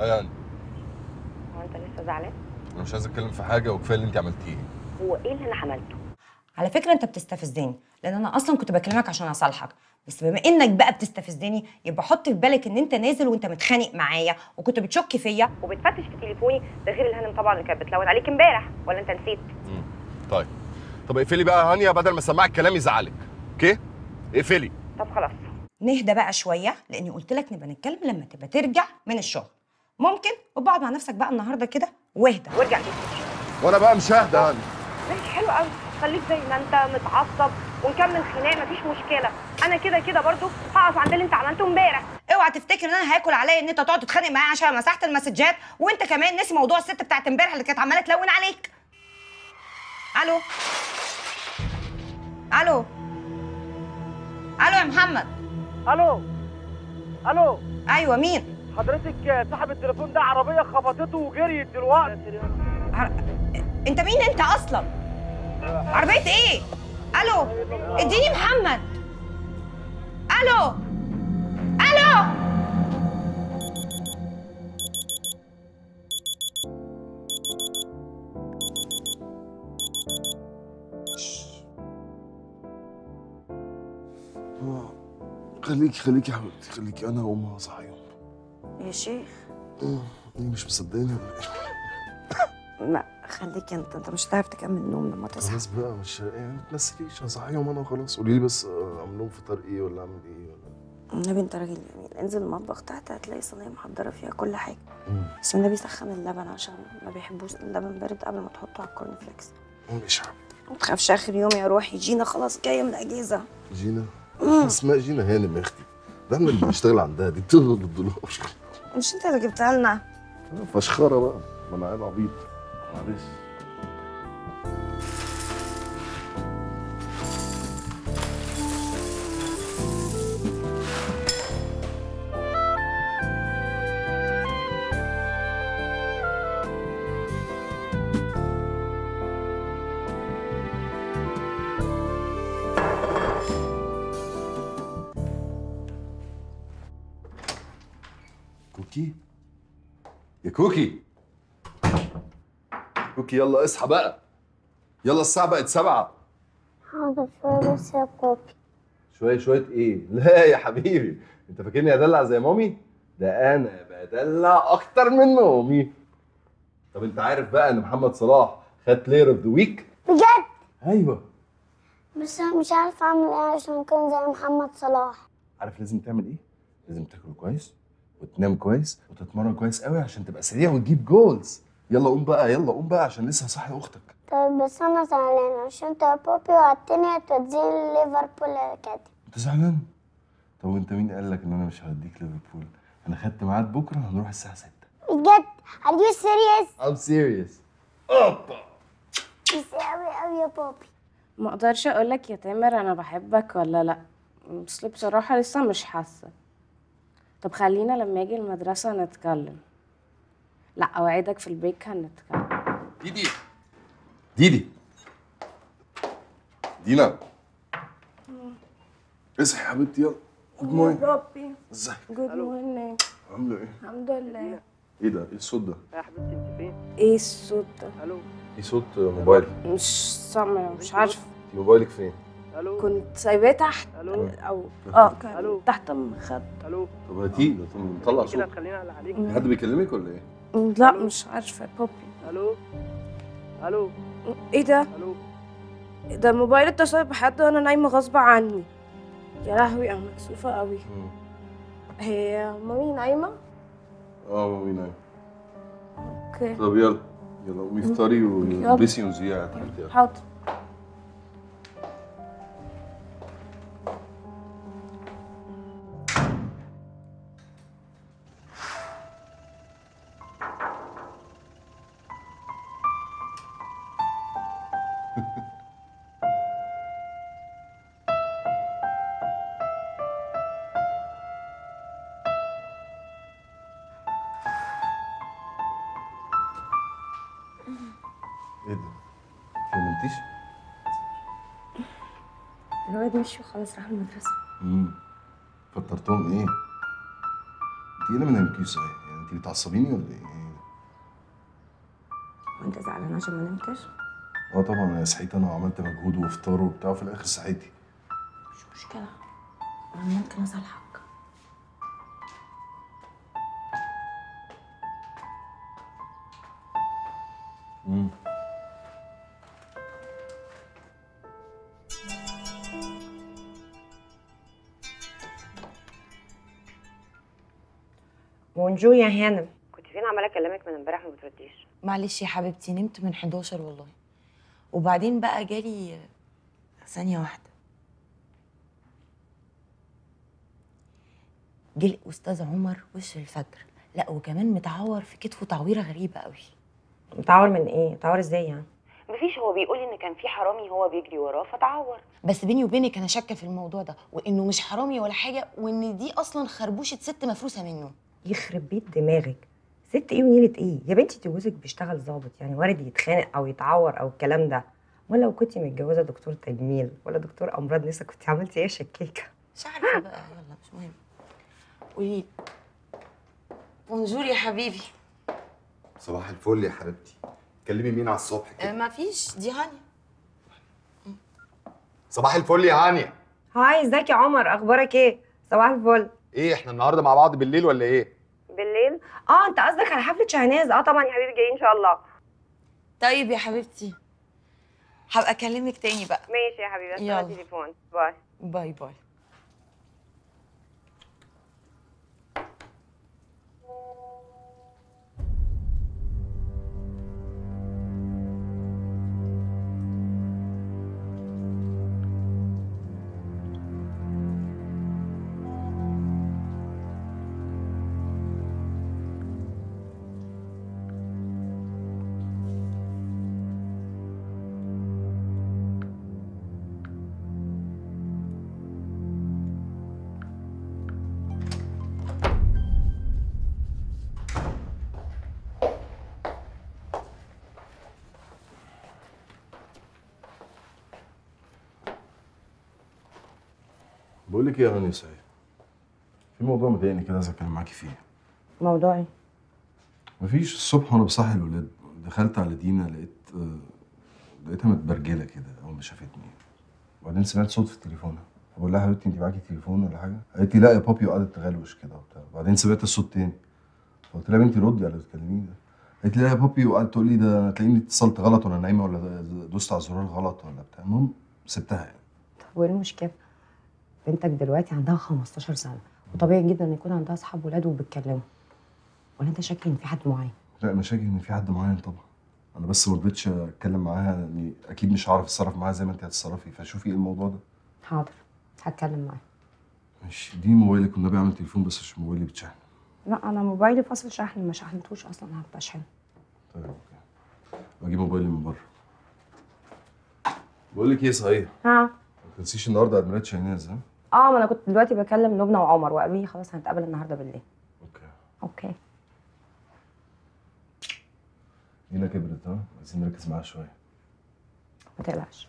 آه يعني. هو انت لسه زعلان؟ أنا مش عايز اتكلم في حاجة وكفاية اللي انت عملتيه. هو إيه اللي أنا عملته؟ على فكرة انت بتستفزني لأن أنا أصلا كنت بكلمك عشان اصالحك. بس بما انك بقى بتستفزني يبقى حط في بالك ان انت نازل وانت متخانق معايا وكنت بتشك فيا. وبتفتش في تليفوني ده غير الهانم طبعا اللي كانت بتلون عليك امبارح ولا انت نسيت؟ طيب. طب اقفلي بقى يا هانيا بدل ما اسمعك كلام يزعلك. أوكي؟ اقفلي. طب خلاص. نهدى بقى شوية لأني قلت لك نبقى نتكلم لما تبقى ترجع من الشغل. ممكن؟ وبقعد مع نفسك بقى النهارده كده واهدى. وارجع تاني. وأنا بقى مش ههدى هاني. ماشي حلو قوي. خليك زي ما انت متعصب ونكمل خناق مفيش مشكلة. أنا كده كده برضو هقف عند اللي انت عملته امبارح. اوعى تفتكر ان أنا هاكل عليا ان انت تقعد تتخانق معايا عشان مسحت المسجات وانت كمان نسي موضوع الست بتاعت امبارح اللي كانت عمالة تلون عليك. ألو؟ ألو؟ ألو يا محمد؟ ألو؟ ألو؟ أيوه مين؟ حضرتك صاحب التليفون ده عربية خبطته وجريت دلوقتي. عر... انت مين انت أصلا؟ عربية إيه؟ ألو اديني محمد. ألو ألو. خليكي خليكي يا حبيبتي خليكي أنا هقوم اصحيهم يا شيخ. مش مصدقني. ولا إيه؟ لا خليك أنت أنت مش هتعرف تكمل نوم لما تصحى. خلاص بقى مش يعني ما تمسكيش هصحيهم أنا وخلاص قولي لي بس آه، اعمل لهم فطار إيه ولا أعمل إيه ولا؟ النبي انت راجل جميل انزل المطبخ تحت هتلاقي صينية محضرة فيها كل حاجة. مم. بس النبي سخن اللبن عشان ما بيحبوش اللبن بارد قبل ما تحطه على ال corn flakes. مش حبيبتي ما تخافش آخر يوم يا روحي. جينا خلاص جاية من الاجازه جينا؟ اسمها جينا هانم يا أختي. ده إحنا اللي بنشتغل عندها دي بتغلط بالدولار مش انت اللي جبتها لنا. فشخرة بقى. ما أنا عيب عبيط. معلش. كوكي. كوكي يلا اصحى بقى. يلا الساعة بقت سبعة. حاضر شوية بس يا بابي شوية شوية إيه؟ لا يا حبيبي. انت فاكرني ادلع زي مامي؟ ده أنا بدلع أكتر من مامي. طب انت عارف بقى ان محمد صلاح خد player of the week؟ بجد؟ أيوه. بس أنا مش عارفة أعمل إيه عشان أكون زي محمد صلاح. عارف لازم تعمل إيه؟ لازم تاكل كويس. وتنام كويس وتتمرن كويس قوي عشان تبقى سريع وتجيب جولز. يلا قوم بقى يلا قوم بقى عشان لسه صاحي أختك. طيب بس أنا زعلانة عشان أنت يا بابي وعدتني توديني ليفربول أكاديمي. أنت زعلان؟ طب وأنت مين قال لك إن أنا مش هوديك ليفربول؟ أنا خدت ميعاد بكرة هنروح الساعة 6 بجد؟ Are you serious؟ I'm serious. أوبا! بس أوي أوي يا بابي. ما أقدرش أقول لك يا تامر أنا بحبك ولا لأ. بس بصراحة لسه مش حاسة. طب خلينا لما أجي المدرسة نتكلم. لا أوعدك في ال break هنتكلم. ديدي. ديدي. دينا. اصحي يا حبيبتي يلا. good morning ربي. ازيك؟ good morning عاملة إيه؟ الحمد لله. إيه ده؟ إيه الصوت ده؟ يا حبيبتي انت فين؟ إيه الصوت ده؟ ألو. إيه صوت موبايلي؟ مش سامعه مش عارفة. انت موبايلك فين؟ ألو؟ كنت سايباه تحت ألو؟ أو آه كان. تحت المخد ألو؟ طب هاتيه ده نطلع كده صوت. تخلينا على عليك. حد بيكلمك ولا إيه؟ لا مش عارفة يا بوبي ألو؟ ألو؟ إيه ده؟ ألو؟ ده الموبايل اتصل بحد وأنا نايمة غصب عني. يا لهوي أنا مكسوفة قوي هي مامي نايمة؟ آه مامي نايم أوكي. طب يلا يلا قومي افطري والبسي حبيبتي يلا. حاضر. الولاد مشوا خلاص راحوا المدرسة امم فطرتهم إيه؟ انت إيه اللي ما نمتيش صحيح؟ يعني انت بتعصبيني ولا إيه؟ وأنت زعلان عشان ما نمتش آه طبعا أنا صحيت أنا وعملت مجهود وإفطار وبتاع وفي الآخر صحيتي مش مشكلة أنا ممكن اصالحك بونجور يا هانم كنت فين؟ عماله أكلمك من امبارح ما بترديش. معلش يا حبيبتي نمت من 11 والله. وبعدين بقى جالي ثانية واحدة. جه الأستاذ عمر وش الفجر. لا وكمان متعور في كتفه تعويرة غريبة قوي. متعور من إيه؟ متعور إزاي يعني؟ مفيش هو بيقول إن كان في حرامي هو بيجري وراه فتعور. بس بيني وبينك أنا شاكة في الموضوع ده وإنه مش حرامي ولا حاجة وإن دي أصلا خربوشة ست مفروسة منه. يخرب بيت دماغك. ست إيه ونيلة إيه؟ يا بنتي انت جوزك بيشتغل ظابط يعني وارد يتخانق أو يتعور أو الكلام ده. ولا لو كنتي متجوزة دكتور تجميل ولا دكتور امراض نسا كنت عملتي إيه يا شكيكة؟ مش عارفة بقى. يلا مش مهم. قولي بونجور يا حبيبي. صباح الفل يا حبيبتي. كلمي مين على الصبح آه، كده ما فيش. دي هاني صباح الفل يا هانيا. hi ازيك يا عمر؟ أخبارك إيه؟ صباح الفل. إيه إحنا النهارده مع بعض بالليل ولا إيه؟ بالليل؟ آه انت قصدك على حفلة شهناز آه طبعا يا حبيبي جايين إن شاء الله. طيب يا حبيبتي هبقى أكلمك تاني بقى. ماشي يا حبيبي. استنى تليفون bye. bye bye. بقول لك إيه يا هاني سعيد في موضوع مضايقني كده عايز أتكلم معاكي فيه. موضوعي مفيش الصبح وأنا بصحي الولاد دخلت على دينا لقيت آه، لقيتها متبرجلة كده أول ما شافتني. وبعدين سمعت صوت في تليفونها بقول لها حبيبتي انت معاكي تليفون ولا حاجة؟ قالت لي لا يا بابي وقعدت تغلوش كده وبتاع. بعدين سمعت الصوت تاني. فقلت لها يا بنتي ردي على اللي بتكلميني ده. قالت لي لا يا بابي وقعدت تقول لي ده أنا تلاقيني اتصلت غلط وأنا نايمة ولا دوست على الزرار غلط ولا بتاع. المهم سبتها يعني. طب وإيه المشكلة؟ بنتك دلوقتي عندها 15 سنة وطبيعي جدا إن يكون عندها أصحاب ولاد وبتكلموا ولا أنت شاك إن في حد معين؟ لا مشاكل إن في حد معين طبعا. أنا بس ما رضيتش أتكلم معاها يعني أكيد مش هعرف أتصرف معاها زي ما أنت هتتصرفي. فشوفي إيه الموضوع ده. حاضر هتكلم معاه ماشي. دي موبايلك والنبي اعمل تليفون بس عشان موبايلي بتشحن. لا أنا موبايلي فاصل شحن ما شحنتوش أصلا هبقى اشحن طيب okay. بجيب موبايلي من بره. بقول لك إيه صحيح؟ ها؟ ما تنسيش النهارده عيد ميلاد شاهناز ها؟ آه ما أنا كنت دلوقتي بكلم لبنى وعمر وقالوا لي خلاص هنتقابل النهارده بالليل. okay. okay. لينا كبرت ها؟ عايزين نركز معاها شوية. ما تقلقش.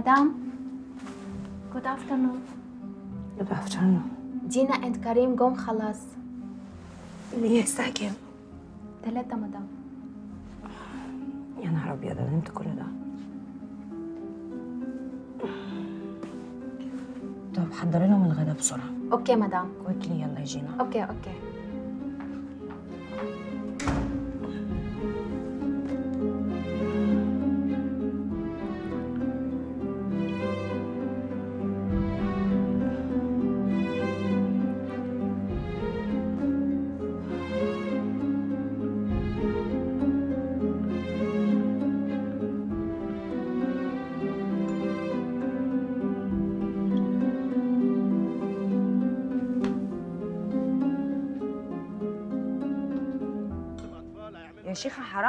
مدام. Good afternoon. Good afternoon. دينا and كريم جم خلاص. ليه الساعة كام؟ ثلاثة مدام. يا نهار أبيض أنا نمت كل ده. طب حضري لهم الغدا بسرعة. okay مدام. quickly يلا يا جينا okay okay.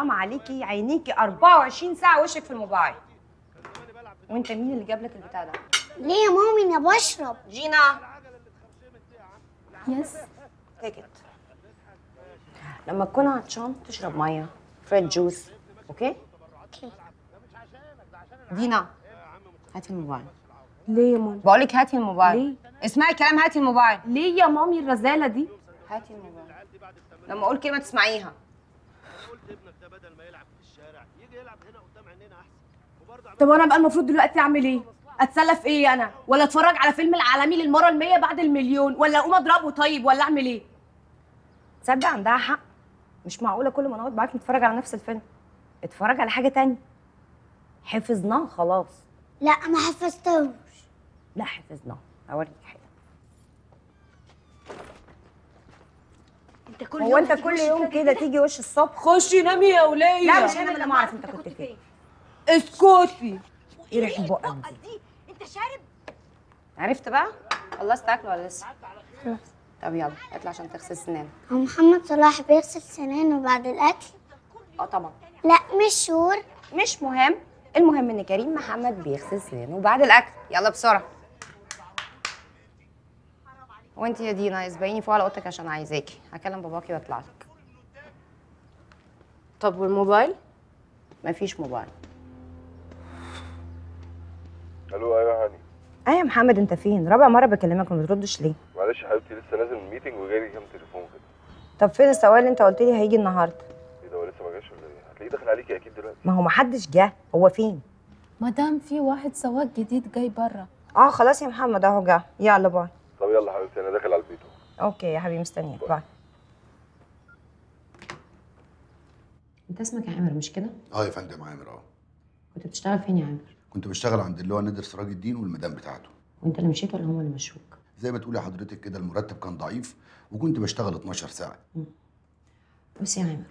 حرام عليكي عينيكي 24 ساعة وشك في الموبايل. وانت مين اللي جاب لك البتاع ده؟ ليه يا مامي؟ أنا بشرب. جينا. yes. take لما تكون عطشان تشرب مية. fresh juice okay okay دينا هاتي الموبايل. ليه يا مامي؟ بقول لك هاتي الموبايل. ليه؟ اسمعي كلام هاتي الموبايل. ليه يا مامي الرزالة دي؟ هاتي الموبايل. لما أقول كلمة تسمعيها. طب وأنا بقى المفروض دلوقتي اعمل إيه؟ اتسلى في إيه أنا؟ ولا اتفرج على فيلم العالمي للمرة المية بعد المليون؟ ولا اقوم اضربه طيب؟ ولا اعمل إيه؟ تصدق عندها حق. مش معقولة كل ما نقعد معاك نتفرج على نفس الفيلم. اتفرج على حاجة تانية. حفظناه خلاص. لا ما حفظتهوش. لا حفظناه. اوريك حاجة انت كل هو انت كل يوم كده تيجي وش الصبح؟ خشي نامي يا ولية. لا مش أنا اللي ما اعرف أنت كنت فين. اسكتي. إيه ريحه بقك دي انت شارب؟ عرفت بقى؟ خلصت اكل ولا لسه؟ طب يلا اطلع عشان تغسل سنانك هو محمد صلاح بيغسل سنانه بعد الأكل؟ آه طبعا. لا مش شور مش مهم. المهم إن كريم محمد بيغسل سنانه بعد الأكل. يلا بسرعة. وأنت يا دينا اسبقيني فوق على أوضتك عشان عايزاكي. هكلم باباكي وأطلع لك. طب والموبايل؟ مفيش موبايل. ألو أيوه يا هاني. إيه يا محمد أنت فين؟ رابع مرة بكلمك وما بتردش ليه؟ معلش يا حبيبتي لسه نازل من meeting وجاي كام تليفون كده. طب فين السواق اللي أنت قلت لي هيجي النهارده. إيه ده هو لسه ما جاش ولا إيه؟ هتلاقيه داخل عليكي أكيد دلوقتي. ما هو محدش جه. هو فين؟ مدام في واحد سواق جديد جاي برا آه خلاص يا محمد أهو جه. يلا bye. طب يلا حبيبتي أنا داخل على البيت أهو. okay يا حبيبي مستنياك bye. أنت اسمك يا عامر مش كده؟ آه يا فندم عامر آه. كنت بتشتغل فين يا عامر؟ كنت بشتغل عند اللي هو نادر سراج الدين والمدام بتاعته. وانت اللي مشيت ولا هم اللي مشوك؟ زي ما تقولي حضرتك كده المرتب كان ضعيف وكنت بشتغل 12 ساعة. بص يا عامر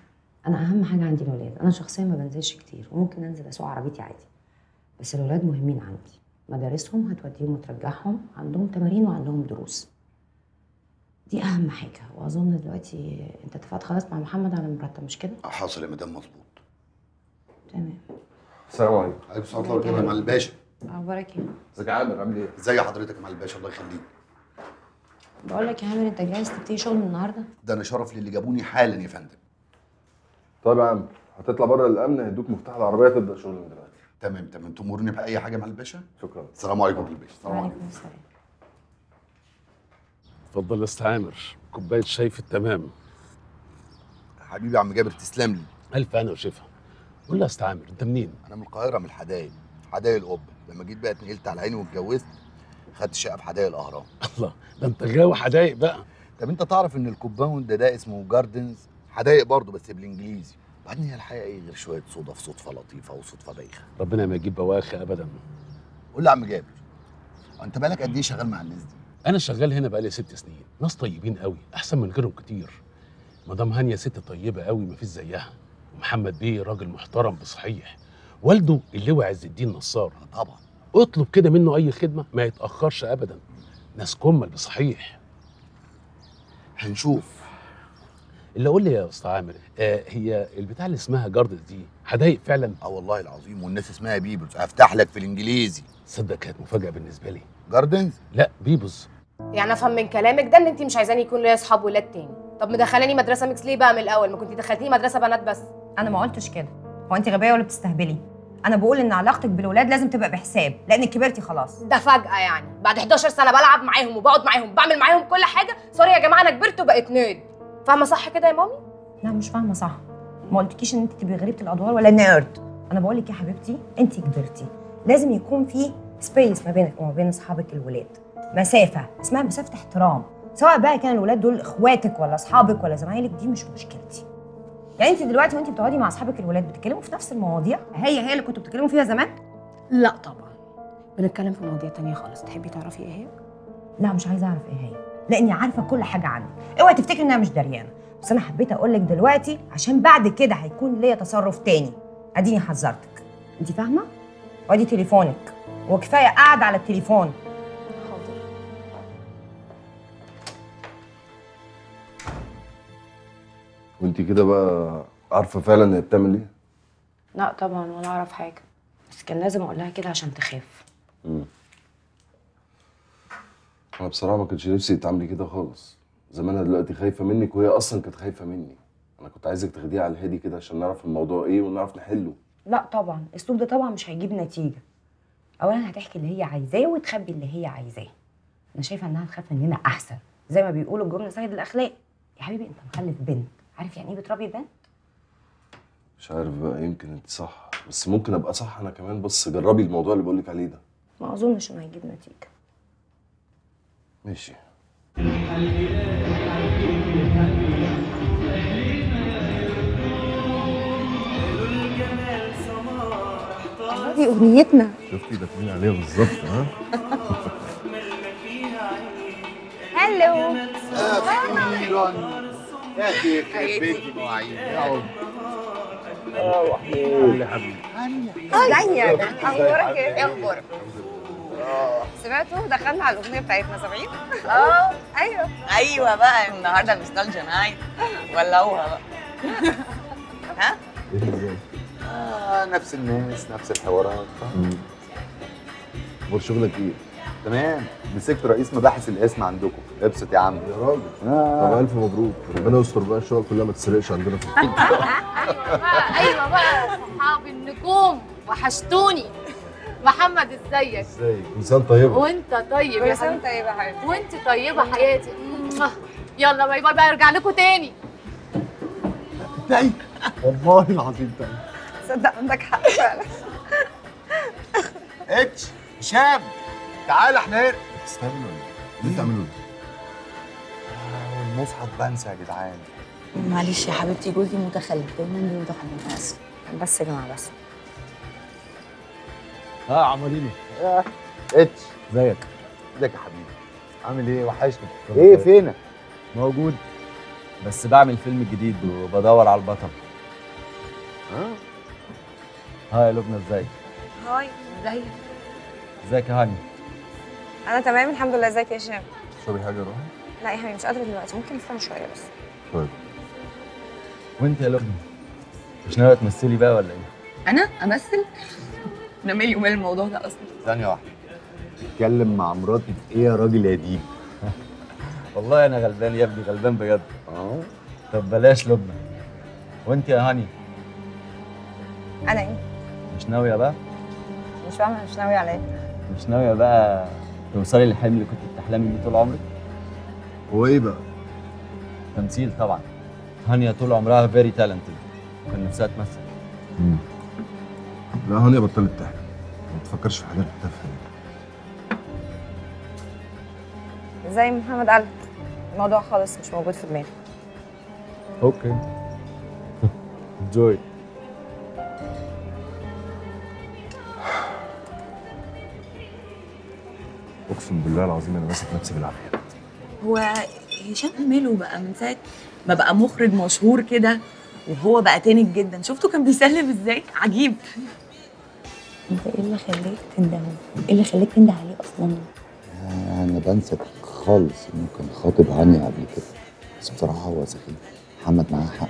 أنا أهم حاجة عندي الولاد أنا شخصيا ما بنزلش كتير وممكن أنزل أسوق عربيتي عادي. بس الولاد مهمين عندي. مدارسهم هتوديهم وترجعهم عندهم تمارين وعندهم دروس. دي أهم حاجة. وأظن دلوقتي أنت اتفقت خلاص مع محمد على المرتب مش كده؟ حاصل يا مدام مظبوط. تمام. السلام عليكم. عليكم السلام ورحمة الله وبركاته. يا معالي الباشا. أخبارك إيه؟ ازيك يا عامر؟ عامل إيه؟ ازي حضرتك يا معالي الباشا الله يخليك. بقول لك يا عامر أنت جاهز تبتدي شغل من النهارده؟ ده أنا شرف للي جابوني حالا يا فندم. طيب يا عم هتطلع بره الأمن هيدوك مفتاح العربية تبدأ شغل من دلوقتي. تمام تمام. تمرني بأي حاجة يا معالي الباشا؟ شكرا. السلام عليكم يا الباشا السلام عليكم. السلام. اتفضل يا أستاذ عامر كوباية شاي في التمام. حبيبي يا عم جابر تسلم لي. ألف أنا وشفا. قول لي يا أستاذ عامر انت منين؟ أنا من القاهرة من الحدايق حدايق القبة. لما جيت بقى اتنقلت على عيني واتجوزت خدت شقة في حدايق الأهرام. الله ده انت غاوي حدايق بقى. طب انت تعرف إن ال compound ده, ده اسمه gardens حدايق برضه بس بالإنجليزي. بعدين هي الحقيقة إيه غير شوية صدف صدفه لطيفة وصدفه بايخة؟ ربنا ما يجيب بواخة ابدا. قول لي يا عم جابر أنت بالك قد إيه شغال مع الناس دي؟ أنا شغال هنا بقالي ست سنين. ناس طيبين قوي أحسن من غيرهم كتير. مدام هانية ست طيبة قوي مفيش زيها. ومحمد بيه راجل محترم بصحيح. والده اللواء عز الدين نصار. آه طبعا. اطلب كده منه أي خدمة ما يتأخرش ابدا. ناس كُمّل بصحيح. هنشوف. اللي قول لي يا أستاذ عامر آه هي البتاع اللي اسمها gardens دي حدايق فعلا؟ آه والله العظيم والناس اسمها people. هفتح لك في الإنجليزي. تصدق كانت مفاجأة بالنسبة لي. gardens؟ لا people يعني أفهم من كلامك ده إن انت مش عايزاني يكون ليا أصحاب ولاد تاني. طب مدخلاني مدرسة mix ليه بقى من الأول؟ ما كنتي دخلتيني مدرسة بنات بس. أنا ما قلتش كده. هو انت غبية ولا بتستهبلي؟ أنا بقول إن علاقتك بالولاد لازم تبقى بحساب لانك كبرتي خلاص. ده فجأة يعني. بعد 11 سنة بلعب معاهم وبقعد معاهم بعمل معاهم كل حاجة. sorry يا جماعة أنا كبرت وبقيت nerd. فاهمة صح كده يا مامي؟ لا مش فاهمة صح. ما قلتكيش إن انت تبقي غريبة الأدوار ولا nerd. أنا بقول لك يا حبيبتي انت كبرتي. لازم يكون في سبيس ما بينك وما بين أصحابك الولاد. مسافة اسمها مسافة احترام. سواء بقى كان الولاد دول إخواتك ولا أصحابك ولا زمايلك دي مش مشكلتي. يعني انت دلوقتي وانت بتقعدي مع اصحابك الولاد بتتكلموا في نفس المواضيع؟ هي هي اللي كنتوا بتتكلموا فيها زمان؟ لا طبعا. بنتكلم في مواضيع تانية خالص. تحبي تعرفي إيه هي؟ لا مش عايزة أعرف إيه هي. لأني عارفة كل حاجة عنك. اوعي تفتكري إنها مش دريانة. بس أنا حبيت أقول لك دلوقتي عشان بعد كده هيكون ليا تصرف تاني. أديني حذرتك. انت فاهمة؟ وأدي تليفونك. وكفاية قاعد على التليفون. وانت كده بقى عارفة فعلا هي بتعمل إيه؟ لا طبعا ولا أعرف حاجة. بس كان لازم أقول لها كده عشان تخاف. مم. أنا بصراحة ما كانش نفسي تعملي كده خالص. زمانها دلوقتي خايفة منك وهي أصلا كانت خايفة مني. أنا كنت عايزك تاخديها على الهادي كده عشان نعرف الموضوع إيه ونعرف نحله. لا طبعا. الاسلوب ده طبعا مش هيجيب نتيجة. اولا هتحكي اللي هي عايزاه وتخبي اللي هي عايزاه. أنا شايفة إنها تخاف مننا أحسن. زي ما بيقولوا الجملة سيد الاخلاق يا حبيبي أنت مخلف بنت. عارف يعني إيه بتربي بنت؟ مش عارف بقى يمكن انت صح بس ممكن أبقى صح أنا كمان. بس جربي الموضوع اللي بقولك عليه ده. ما أظنش إنه هيجيب نتيجة. ماشي. دي أغنيتنا. شفتي داخلين عليها بالظبط ها؟ هلو. بيتي اقعد يا حبيبي أخبارك إيه أخبارك سمعتوا دخلنا على الاغنيه بتاعتنا سامعين آه أيوه أيوه بقى النهارده نوستالجيا نايت ولعوها بقى ها آه نفس الناس نفس الحوارات. شغلك إيه؟ تمام. مسكت رئيس مباحث الاسم عندكم. ابسط يا عم. يا راجل. طب آه. ألف مبروك. ربنا يستر بقى الشغل كلها ما تسرقش عندنا في البيت أيوه بقى. اصحاب النجوم. وحشتوني. محمد إزيك؟ كل سنه طيبة. وأنت طيب يا وانت طيبة يا حبيبتي. وأنت طيبة حياتي. موah. يلا باي باي بقى. أرجع لكم تاني. تاي والله العظيم تاي تصدق عندك حق فعلا. اتش هشام تعال إحنا هنا تستنى ولا إيه؟ اللي بتعمله ده آه، والمصحف بنسى يا جدعان. معلش يا حبيبتي جوزي متخلف. دايما بيوضح أنا اسف بس يا جماعة بس. ها عمرينو اتش. ازيك؟ ازيك يا حبيبي؟ عامل إيه؟ وحشني. إيه. فينك؟ موجود. بس بعمل فيلم جديد وبدور على البطل. ها؟ ها يا لبنى ازيك؟ هاي ازيك؟ ازيك يا هاني؟ أنا تمام الحمد لله. إزيك يا هشام؟ تشربي حاجة روحي؟ لا يا حبيبي مش قادرة دلوقتي. ممكن نستنى شوية بس. طيب. وأنت يا لبنى مش ناوية تمثلي بقى ولا إيه؟ أنا؟ أمثل؟ أنا مالي ومال الموضوع ده أصلا. ثانية واحدة. اتكلم مع مراتي في إيه يا راجل يا ديب والله أنا غلبان يا ابني غلبان بجد. آه طب بلاش لبنى. وأنت يا هاني؟ أنا إيه؟ مش ناوية بقى؟ مش فاهمة مش ناوية على إيه مش ناوية بقى توصلي للحلم اللي كنت بتحلمي بيه طول عمرك؟ هو إيه بقى؟ تمثيل طبعا. هانيا طول عمرها very talented كان نفسها تمثل. لا هانيا بطلت تحلم. ما تفكرش في حاجات تافهه زي ما محمد قال الموضوع خالص مش موجود في دماغي. okay انجوي اقسم بالله العظيم أنا ماسك نفسي بالعافية. هو هشام ماله بقى من ساعة ما بقى مخرج مشهور كده وهو بقى تاني جدا. شفتوا كان بيسلم إزاي؟ عجيب. انت إيه اللي خليك تنده إيه اللي خليك تنده عليه أصلا؟ أنا بنسى خالص إنه كان خاطب هانيا قبل كده. بس بصراحة هو سخيف. محمد معاه حق.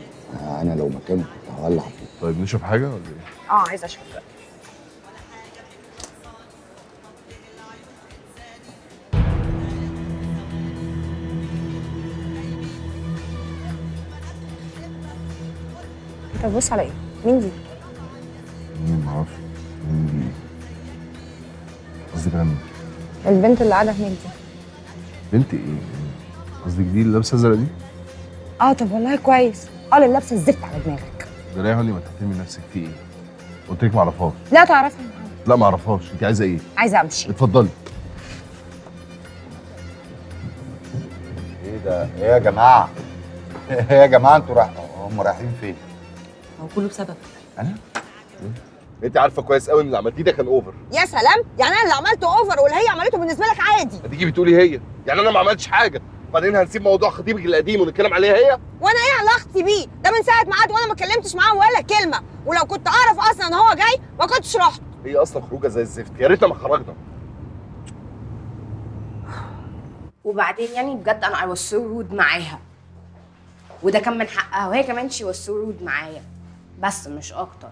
أنا لو مكانه كنت هولع فيه. طيب نشرب حاجة ولا إيه؟ آه عايزة أشوف. طب بص على إيه؟ مين دي؟ مين معرفش مين دي؟ قصدك على مين؟ البنت اللي قاعدة هناك دي بنت إيه؟ قصدك دي اللي لابسة ازرق دي؟ آه طب والله كويس آه اللي لابسة الزفت على دماغك ده ليه يا هاني ما تحترمي نفسك في إيه؟ قلت لك ما اعرفهاش لا تعرفها لا ما اعرفهاش انت عايزة إيه؟ عايزة امشي اتفضلي إيه ده إيه يا جماعة إيه يا جماعة أنتوا رايح هم رايحين فين هو كله بسبب أنا؟ أنت عارفة كويس قوي إن اللي عملتيه ده كان over يا سلام! يعني أنا اللي عملته over واللي هي عملته بالنسبة لك عادي. هتيجي بتقولي هي. يعني أنا ما عملتش حاجة. بعدين هنسيب موضوع خطيبك القديم ونتكلم عليها هي؟ وأنا إيه علاقتي بيه؟ ده من ساعة ما قعد وأنا ما اتكلمتش معاه ولا كلمة. ولو كنت أعرف أصلا إن هو جاي ما كنتش رحت. هي أصلا خروجة زي الزفت. يا ريتنا ما خرجنا. وبعدين يعني بجد أنا I was so rude معاها. وده كان من حقها. وهي كمان she was so rude معايا. بس مش أكتر.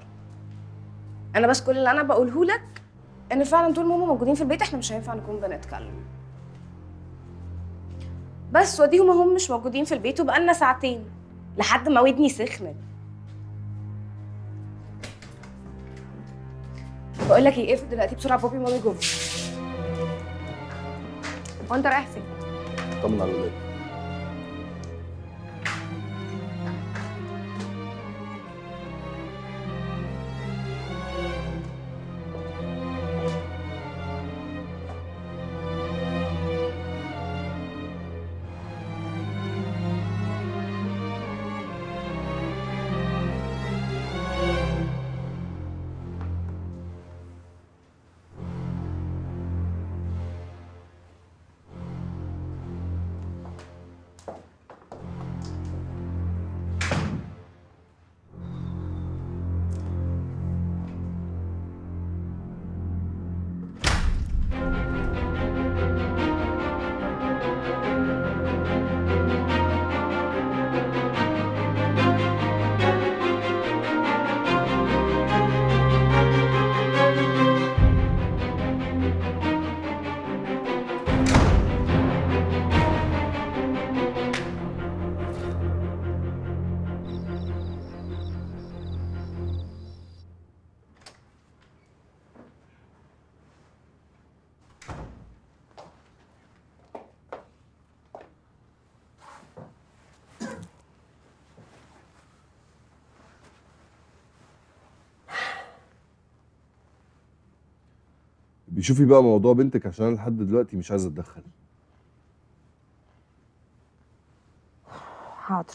أنا بس كل اللي أنا بقوله لك إن فعلا طول ما هما موجودين في البيت إحنا مش هينفع نكون بنتكلم. بس وديهم هم مش موجودين في البيت وبقالنا ساعتين لحد ما ودني سخنت. بقول لك إيه اقفل دلوقتي بسرعة بابي ومامي جم. هو انت رايح فين؟ طمن على الولاد. بيشوفي بقى موضوع بنتك عشان أنا لحد دلوقتي مش عايز أتدخل. حاضر.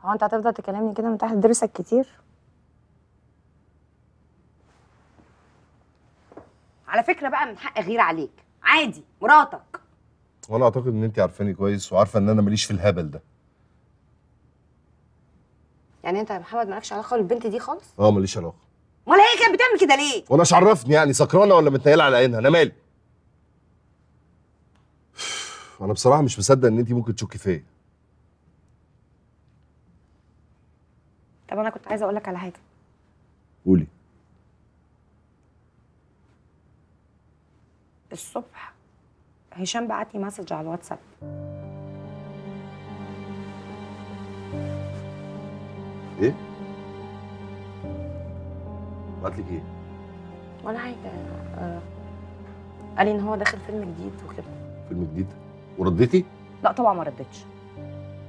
هو أنت هتفضل تكلمني كده من تحت ضرسك كتير؟ على فكرة بقى من حق غير عليك. عادي مراتك. وأنا أعتقد إن انت عارفاني كويس وعارفة إن أنا ماليش في الهبل ده. يعني أنت يا محمد مالكش علاقة بالبنت دي خالص؟ آه ماليش علاقة. امال هي كانت بتعمل كده ليه؟ وأنا إيش عرفني يعني سكرانة ولا متنيله على عينها أنا مالي. أنا بصراحة مش مصدق إن انت ممكن تشكي فيا. طب أنا كنت عايزة أقول لك على حاجة. قولي. الصبح هشام بعت لي مسج على الواتساب. إيه؟ بعت لك إيه؟ ولا حاجة. آه. قال لي إن هو داخل فيلم جديد وكده. فيلم جديد؟ ورديتي لا طبعا ما ردتش.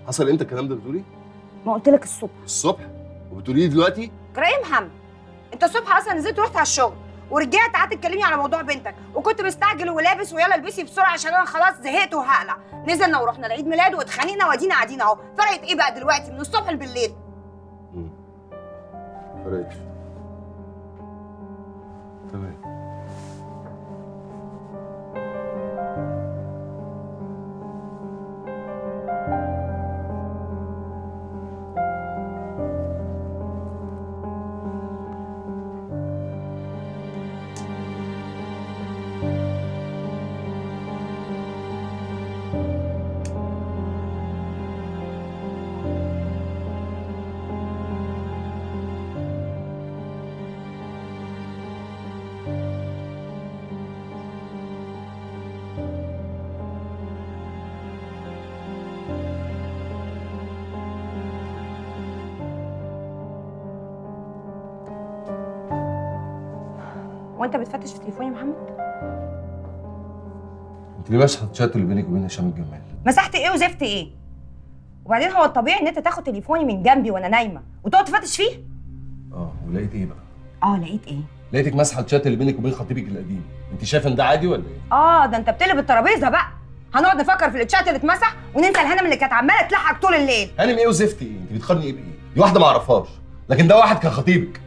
حصل إمتى الكلام ده بتقولي؟ ما قلت لك الصبح. الصبح؟ وبتقولي لي دلوقتي؟ إيه محمد انت الصبح أصلا نزلت ورحت على الشغل ورجعت قعدت تكلمني على موضوع بنتك وكنت مستعجل ولابس ويلا البسي بسرعة عشان أنا خلاص زهقت وهقلع. نزلنا ورحنا لعيد ميلاده واتخانقنا وادينا قاعدين أهو. فرقت إيه بقى دلوقتي من الصبح بالليل فرقتش تمام وانت بتفتش في تليفوني يا محمد؟ انت ليه مسحه الشات اللي بينك وبين هشام الجمال؟ مسحت إيه وزفت إيه؟ وبعدين هو الطبيعي ان انت تاخد تليفوني من جنبي وأنا نايمة وتقعد تفتش فيه؟ آه ولقيت إيه بقى؟ آه لقيت إيه؟ لقيتك مسحه الشات اللي بينك وبين خطيبك القديم. انت شايفة إن ده عادي ولا إيه؟ آه ده انت بتقلب الترابيزة بقى. هنقعد نفكر في التشات اللي اتمسح وننسى الهنم اللي كانت عمالة تلحق طول الليل. هانم إيه وزفت إيه؟ انت بتقارني إيه بإيه؟ دي واحدة ما اعرفهاش لكن ده واحد كان خطيبك.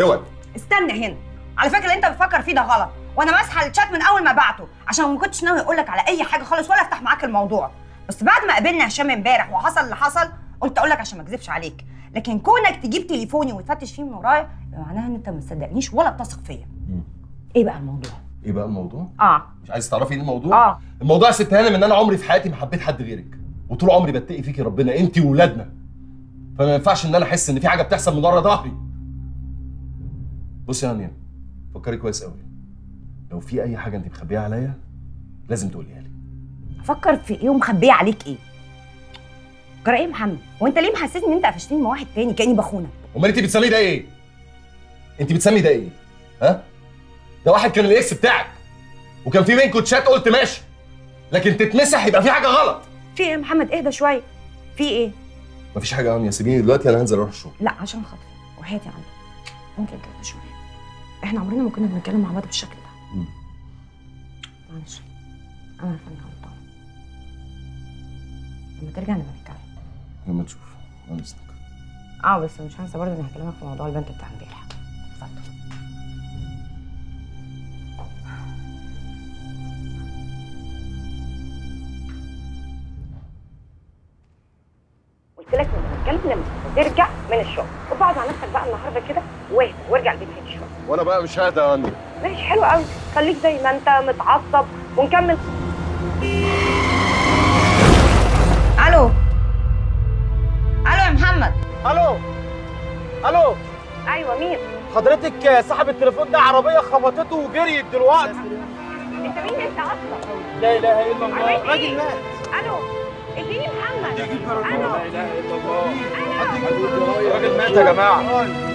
اوعي. استنى هنا. على فكرة اللي انت بتفكر فيه ده غلط. وأنا ماسحه الشات من اول ما بعته عشان ما كنتش ناوي أقول لك على اي حاجة خالص ولا افتح معاك الموضوع. بس بعد ما قابلنا هشام امبارح وحصل اللي حصل قلت أقول لك عشان ما اكذبش عليك. لكن كونك تجيب تليفوني وتفتش فيه من ورايا معناها إن انت ما مصدقنيش ولا بتثق فيا. إيه بقى الموضوع؟ إيه بقى الموضوع؟ آه. مش عايز تعرفي إيه الموضوع؟ آه. الموضوع يا ست هانم إن أنا عمري في حياتي ما حبيت حد غيرك. وطول عمري بتقي فيكي ربنا انت وولادنا. فما ينفعش إن أنا أحس إن في حاجة بتحصل من ورا ظهري. بصي يا هانيه فكري كويس قوي. لو في أي حاجة انت مخبيها عليا لازم تقوليها لي. أفكر في إيه ومخبية عليك إيه؟ جرى إيه يا محمد؟ هو أنت ليه محسسني إن أنت قفشتني مع واحد تاني كأني بخونك أمال انت بتسميه ده إيه؟ انت بتسمي ده إيه؟ ها؟ ده واحد كان الإكس بتاعك وكان في بينكم تشات قلت ماشي لكن تتمسح يبقى في حاجة غلط. في إيه يا محمد؟ اهدى شوية. في إيه؟ مفيش حاجة يا سيبيني دلوقتي أنا هنزل أروح الشغل. لا عشان خاطري. وحياتي عندك ممكن كده شوية. إحنا عمرنا ما كنا بنتكلم مع بعض بالشكل ده. معلش. أنا عارفة إني غلطانة. لما ترجع نبقى نتكلم. لما تشوف. أنا اذنك آه بس مش هنسى برضه إني هكلمك في موضوع البنت بتاع امبارح اتفضل. قلت لك نتكلم لما ترجع من الشغل. وبعد على نفسك بقى النهارده كده؟ واهدى وارجع البيت هادي شوية. وأنا بقى مش هادي يا هانيه ماشي حلو قوي. خليك زي ما انت متعصب ونكمل. ألو. ألو يا محمد. ألو. ألو. أيوه مين؟ حضرتك صاحب التليفون ده عربية خبطته وجريت دلوقتي. انت مين انت أصلا؟ لا إله إلا الله. عملت راجل؟ مات. ألو. لا اله الا الله الراجل مات يا جماعة